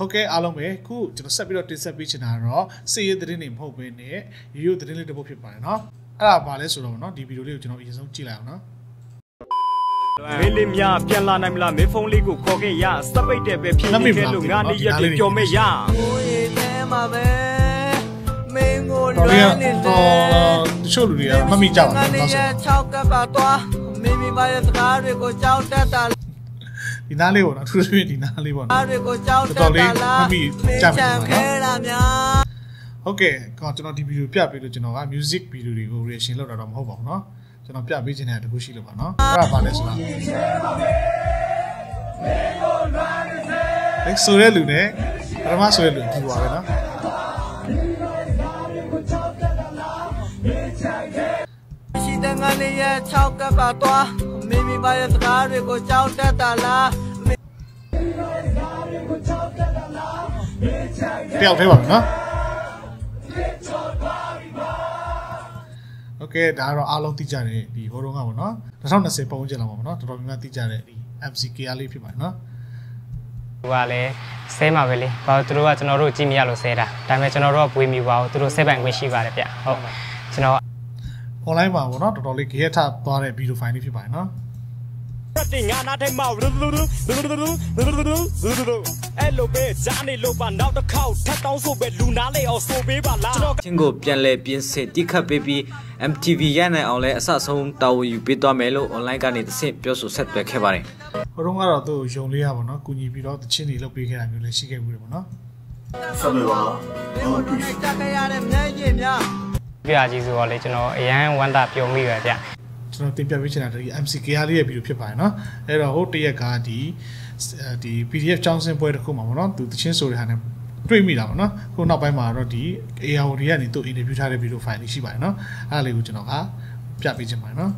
ဟုတ်ကဲ့အားလုံးပဲခုကျွန်တော်ဆက်ပြီးတော့တင်ဆက်ပေးချင်တာကတော့စီရေးသတင်းတွေမဟုတ်ဘဲနဲ့ရိုးရိုးသတင်းလေးတစ်ပုဒ်ဖြစ်ပါတယ်เนาะအဲ့ဒါဘာလဲဆိုတော့เนาะဒီဗီဒီယိုလေးကိုကျွန်တော်အရင်ဆုံးကြည့်လိုက်အောင်เนาะ မေးလေးများပြန်လာနိုင်မလားမေဖုန်းလေးကိုခေါ်ခဲ့ရစပိတ်တဲ့ပဲဖြစ်နေခဲ့လို့ငါနေရက်တွေကြော်မဲ့ရ ကိုယ်ထဲမှာပဲမင်းကို တော် လွှ လေး မ်းနေ တော့တချို့လူတွေကမမိကြပါဘူး ငါ เนาะ ရဲ့6ကပ်ပါသွားမိမိပါရဲ့စကားတွေကိုကြောက်တတ်တာ ဒီနားလေးပေါ့เนาะသူတို့ဒီနားလေးပေါ့ လား เนาะ တွေကိုကြောက်တတ်တာလားမင်းချမ်းခဲတာများ ဟုတ်ကဲ့ကောကျွန်တော်ဒီဗီဒီယိုပြပေးလို့ကျွန်တော်က music ဗီဒီယိုတွေကို reaction လုပ်တာတော့မဟုတ်ပါဘူးเนาะကျွန်တော်ပြပေးခြင်းတဲ့တခုရှိလို့ပါเนาะအဲ့ဒါဘာလဲဆိုတာအဲဆိုရဲလူနဲ့ပထမဆိုရဲလူဒီပါပဲเนาะ ရှိတဲ့ငါရဲ့6ကပ်ပါသွား မိမိပါရဲ့စကားတွေကိုကြောက်တတ်တာလား တယောက်သေးပါမယ်เนาะโอเคဒါကတော့အားလုံးသိကြတယ်ဒီဟိုတုန်းကပေါ့เนาะ2020ပုံကျလာမှာပေါ့เนาะတော်တော်များများသိကြတယ်ဒီ MCK အားလေးဖြစ်ပါတယ်เนาะ ဟိုကလည်းဆဲမှာပဲလေဘာလို့သူတို့ကကျွန်တော်တို့ကြည့်မရလို့ဆဲတာဒါပေမဲ့ကျွန်တော်တို့ကပွေးမိပါဘူးသူတို့ဆဲပိုင်ခွင့်ရှိပါတယ်ဗျဟုတ်ကျွန်တော် online မှာပေါ့နော်တော်တော်လေးဂရဲထသွားတဲ့ video file လေးဖြစ်ပါတယ်နော်တင်ငါနာတိုင်းမှာလူလူလူလူလူလူလူလူလူလူလူအဲ့လိုပဲဈာနေလို့ပါနောက်တစ်ခေါက်ထပ်တောင်းဆိုပဲလူနာလေအောင်ဆိုပေးပါလားကျွန်တော်ချင်းကိုပြန်လဲပြင်ဆင်တိခတ်ပေးပြီး MTV ရနိုင်အောင်လဲအဆဆုံးတာဝန်ယူပေးသွားမယ်လို့ online ကနေသင့်ပြောဆိုဆက်သွယ်ခဲ့ပါတယ်ဟိုတုန်းကတော့သူ့ရုံလေးရပါတော့ကူညီပြီးတော့တချင်းတွေလုပ်ပေးခဲ့တာမျိုးလည်းရှိခဲ့ဘူးတယ်ပေါ့နော်ဆက်မယ်ပါဟိုတွေ့တက်ခဲ့ရတဲ့မျက်ရည်များ ပြရကြီးဆိုတော့လေကျွန်တော်အရန်ဝမ်းသာပြုံးမိပဲဗျကျွန်တော်တင်ပြပေးချင်တာဒီ MCK အားလေးရဲ့ဗီဒီယိုဖြစ်ပါတယ်နော်အဲ့တော့ဟိုတရက်ကဒီဒီ PDF ចောင်းစင်ပွဲတစ်ခုမှာပေါ့နော်သူတချင်းဆိုတဲ့ဟာနဲ့တွေ့မိတာပေါ့နော်ခုနောက်ပိုင်းမှာတော့ဒီ ARD ကနေသူ့ interview ထားတဲ့ဗီဒီယို file လေးရှိပါတယ်နော်အဲ့ဒါလေးကိုကျွန်တော်ကပြပေးချင်ပါတယ်နော်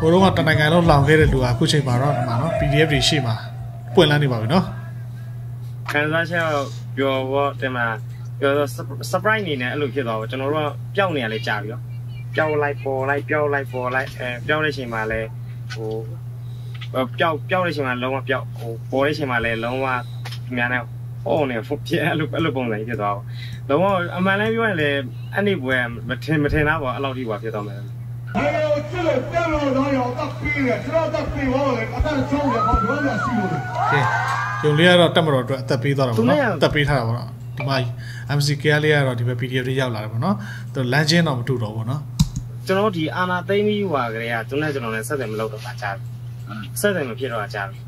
ဟိုတော့ကတနိုင်ငံလုံးလောင်ခဲ့တဲ့လူကအခုချိန်မှာတော့ဒီမှာနော် PDF တွေရှိမှာ ပွင့်လန်းနေပါပြီနော်ခံစားချက်ပြောတော့တင်မှာပြောတော့ surprise အနေနဲ့အဲ့လိုဖြစ်သွားတော့ကျွန်တော်တို့ကပျောက်နေရလဲကြာပြီရောပျောက်လိုက်ပေါ်လိုက်ပျောက်လိုက်ပေါ်လိုက်အဲပျောက်တဲ့ချိန်မှာလဲဟိုပျောက်ပျောက်တဲ့ချိန်မှာလုံးဝပျောက်ဟိုပေါ်တဲ့ချိန်မှာလဲလုံးဝဒီများနဲ့ဟောနေဖြစ်အဲ့လိုအဲ့လိုပုံစံဖြစ်သွားတော့လုံးဝအမှန်လည်းပြောရင်လည်းအဲ့ဒီပွဲမထင်မထင်တော့အဲ့လောက်ထိပါဖြစ်သွားမယ် 哎呦，这个电脑上要打飞了，知道打飞完了，俺咱装的好多人洗了。 ကဲဂျုံလေးကတော့တက်မတော်အတွက်အသက်ပေးသွားတာပေါ့နော်အသက်ပေးထားတာပေါ့နော်ဒီမှာ MCK လေးကတော့ဒီဘက် PDF လေးရောက်လာတယ်ပေါ့နော်သူလမ်းချင်းတော့မတူတော့ဘူးနော် ကျွန်တော်ဒီအာနာသိမ့်ပြီးဟွာကလေးကသူနဲ့ကျွန်တော်နဲ့ဆက်တယ်မလုပ်တော့တာကြားပြီဆက်တယ်မဖြစ်တော့တာကြားပြီ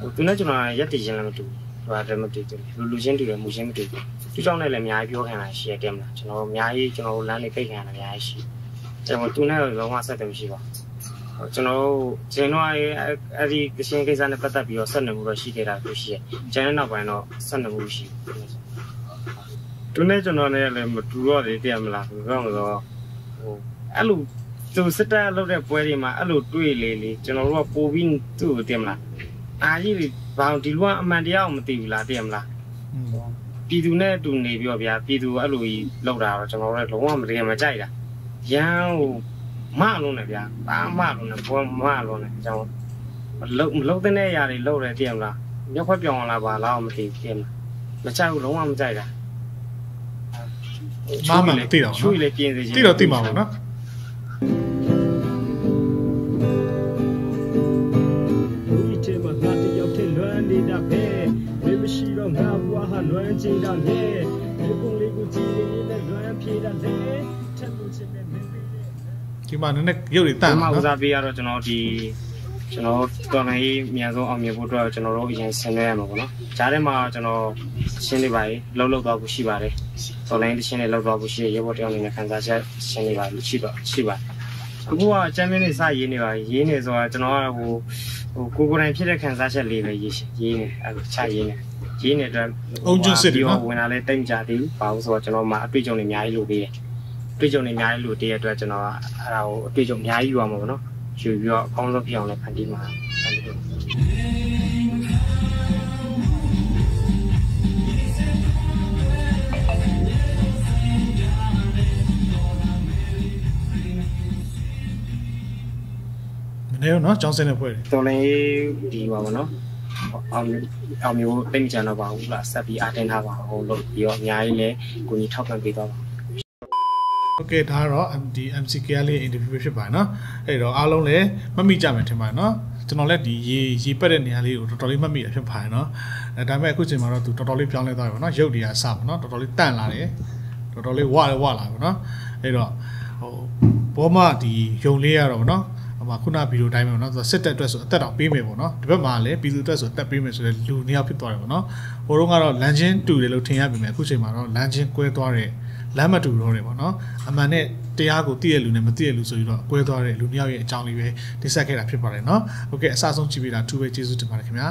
ဟိုသူနဲ့ကျွန်တော်ရက်တည်ချင်းလည်းမတူဟိုတယ်မတူဘူးလူလူချင်းတူတယ်မူချင်းမတူဘူးသူကြောင့်လည်းအများကြီးပြောခံတာရှိရတယ်မလားကျွန်တော်အများကြီးကျွန်တော်လမ်းလေးပိတ်ခံရတာအများကြီးရှိ ကျွန်တော်သူနဲ့လုံးဝဆက်တယ်မရှိပါဘူးကျွန်တော်ကျွန်တော်အဲ့ဒီကရှင်ကိစ္စနဲ့ပတ်သက်ပြီးတော့ဆက်နေမှုတော့ရှိခဲ့တာလို့ရှိရဲ့ကျန်တဲ့နောက်ပိုင်းတော့ဆက်နေမှုရှိဘူးသူနဲ့ကျွန်တော်နဲ့လည်းမတူတော့သေးတယ်မလားဘယ်တော့မှတော့ဟိုအဲ့လိုသူစစ်တပ်လုပ်တဲ့ပွဲတွေမှာအဲ့လိုတွေ့လေလေကျွန်တော်တို့ကပို့ပြီးသူ့ကိုတင်မလားအာကြီးတွေဘာဒီလူကအမှန်တရားကိုမသိဘူးလားတင်မလားอืมပြည်သူနဲ့အတူနေပြီးတော့ဗျာပြည်သူအဲ့လိုကြီးလောက်တာတော့ကျွန်တော်တို့လုံးဝမတကယ်မကြိုက်တာ ရန်ဟိုမလုံးနဲ့ဗျာဘာမလုံးနဲ့ဘောမလုံးနဲ့ကျွန်တော်မလုံးမလုံးတဲ့နေရာတွေလောက်တယ်တင်မလားမျက်ခွက်ပြောင်းလာပါလားမသိဘူးတင်မလားမကြိုက်ဘူးလုံးဝမကြိုက်တာမမှန်မသိတော့ချွေနော်လေပြင်းစေချင်သိတော့သိမှာပေါ့နော်ဒီထဲမှာငါတယောက်ထဲလွမ်းနေတာပဲဘယ်မရှိတော့ငါဘွားဟာလွမ်းချင်တာလေဒီပုံလေးကိုကြည့်နေနဲ့လွမ်းပြေးတာလေ ထပ်လို့ချင်တဲ့မင်းလေးဒီမှာနည်းနည်းရုပ်တွေတတန့်န်ပါမှာဦးနော်စားပေးရတော့ကျွန်တော်ဒီကျွန်တော်တော်လိုင်းရေးအများဆုံးအောင်မြင်ဖို့အတွက်ကျွန်တော်တို့အရင်ဆင်နွှဲရမှာပေါ့နော်။ဂျားထဲမှာကျွန်တော်ရှင်းနေပါ යි လှုပ်လှုပ်သွားဖို့ရှိပါတယ်။တော်လိုင်းတရှင်းနဲ့လှုပ်သွားဖို့ရှိရရေဘော်တယောက်အနေနဲ့ခံစားချက်ရှင်းနေပါလို့ရှိတော့ရှိပါတယ်။အခုကချမ်းမင်းနေစရေးနေပါရေးနေဆိုတာကျွန်တော်ကဟိုဟိုကိုကိုယ်တိုင်ဖြစ်တဲ့ခံစားချက်လေးပဲရေးရေးနေအဲ့လိုချရေးနေရေးနေတော့ဝင်လာလဲတိတ်ကြသေးဘူး။ဘာလို့ဆိုတော့ကျွန်တော်မှအတွေ့အကြုံတွေအများကြီးလိုသေးတယ်။ တွေ့ကြုံတွေအများကြီးလိုတည်းရဲ့အတွက်ကျွန်တော်အဲ့ဒါကိုအတွေ့အကြုံအများကြီးယူရမှာပေါ့နော်ယူပြီးတော့အကောင်းဆုံးဖြစ်အောင်လည်းဖန်တီးမှာဖန်တီးလို့နေရောနော်ကျောင်းစင်းတဲ့ဖွဲ့တွေတော်လည်းဒီပါဘောနော်အောင်အောင်မျိုးတိတ်မကြတော့ပါဘူးလားဆက်ပြီးအားတင်ထားပါအောင်လို့ပြီးတော့အများကြီးလည်းကိုကြီးထောက်ခံပေးသွားပါ โอเคဒါကတော့ MD MCK လေး interview ဖြစ်ပါတယ်เนาะအဲ့တော့အားလုံးလည်းမှတ်မိကြမယ်ထင်ပါတယ်เนาะကျွန်တော်လည်းဒီရေရေပက်တဲ့နေရာလေးကိုတော်တော်လေးမှတ်မိတာဖြစ်ပါတယ်เนาะအဲဒါပေမဲ့အခုချိန်မှာတော့သူတော်တော်လေးပြောင်းလဲသွားပြီပေါ့เนาะရုပ်တွေကစပါเนาะတော်တော်လေးတန့်လာတယ်တော်တော်လေးဝလည်းဝလာပြီเนาะအဲ့တော့ဟိုဘောမဒီယုံလေးရတော့เนาะဟိုမှာခုနဗီဒီယိုတိုင်းပဲပေါ့နော်သူစစ်တက်အတွက်ဆိုအသက်တောင်ပေးမယ်ပေါ့နော်ဒီဘက်မှာလည်းပြည်သူအတွက်ဆိုအသက်ပေးမယ်ဆိုတဲ့လူနှစ်ယောက်ဖြစ်သွားတယ်ပေါ့နော်ဟိုတုန်းကတော့လမ်းချင်းတူတယ်လို့ထင်ရပြီမယ်အခုချိန်မှာတော့လမ်းချင်းကွဲသွားတယ် လမ်းမတူတော့တယ်ပေါ့နော်အမှန်နဲ့တရားကိုသိရလူနဲ့မသိရလူဆိုပြီးတော့ကွဲသွားတဲ့လူမျိုးရဲ့အကြောင်းလေးပဲတိဆက်ခဲ့တာဖြစ်ပါတယ်နော်ဟုတ်ကဲ့အစဆုံးကြည့်ပေးတာသူပဲကျေးဇူးတင်ပါတယ်ခင်ဗျာ